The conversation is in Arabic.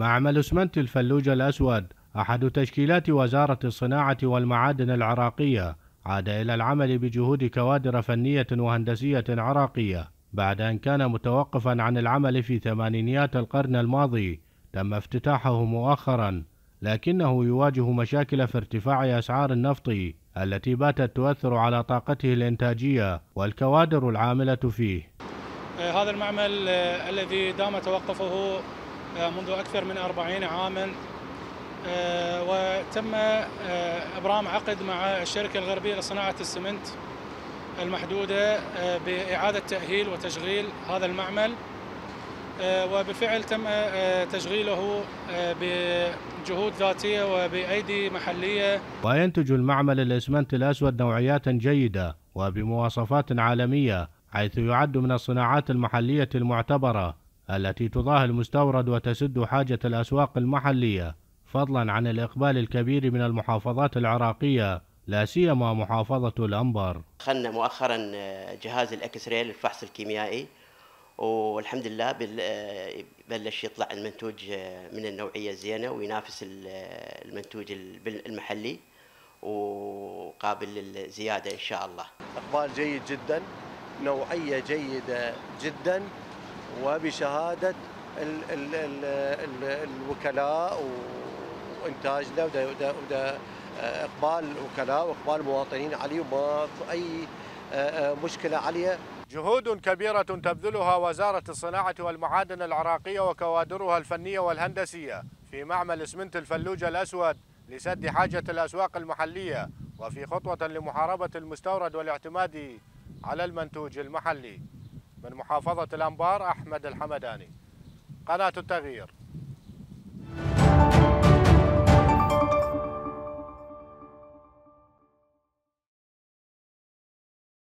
معمل أسمنت الفلوجة الأسود أحد تشكيلات وزارة الصناعة والمعادن العراقية عاد إلى العمل بجهود كوادر فنية وهندسية عراقية بعد أن كان متوقفا عن العمل في ثمانينيات القرن الماضي تم افتتاحه مؤخرا لكنه يواجه مشاكل في ارتفاع أسعار النفط التي باتت تؤثر على طاقته الإنتاجية والكوادر العاملة فيه. آه، هذا المعمل آه، الذي دام توقفه منذ أكثر من أربعين عاما. وتم إبرام عقد مع الشركة الغربية لصناعة السمنت المحدودة بإعادة تأهيل وتشغيل هذا المعمل. وبالفعل تم تشغيله بجهود ذاتية وبأيدي محلية. وينتج المعمل الإسمنت الأسود نوعيات جيدة وبمواصفات عالمية حيث يعد من الصناعات المحلية المعتبرة. التي تضاهي المستورد وتسد حاجة الأسواق المحلية فضلا عن الإقبال الكبير من المحافظات العراقية لا سيما محافظة الأنبار. دخلنا مؤخرا جهاز الإكس راي للفحص الكيميائي والحمد لله بلش يطلع المنتوج من النوعية الزينة وينافس المنتوج المحلي وقابل للزيادة إن شاء الله إقبال جيد جدا نوعية جيدة جدا وبشهادة ال ال ال الوكلاء وإنتاجنا وده, وده إقبال وكلاء وإقبال مواطنين عليه وماكو أي مشكلة عليه جهود كبيرة تبذلها وزارة الصناعة والمعادن العراقية وكوادرها الفنية والهندسية في معمل اسمنت الفلوجة الأسود لسد حاجة الأسواق المحلية وفي خطوة لمحاربة المستورد والاعتماد على المنتوج المحلي. من محافظة الأنبار أحمد الحمداني. قناة التغيير.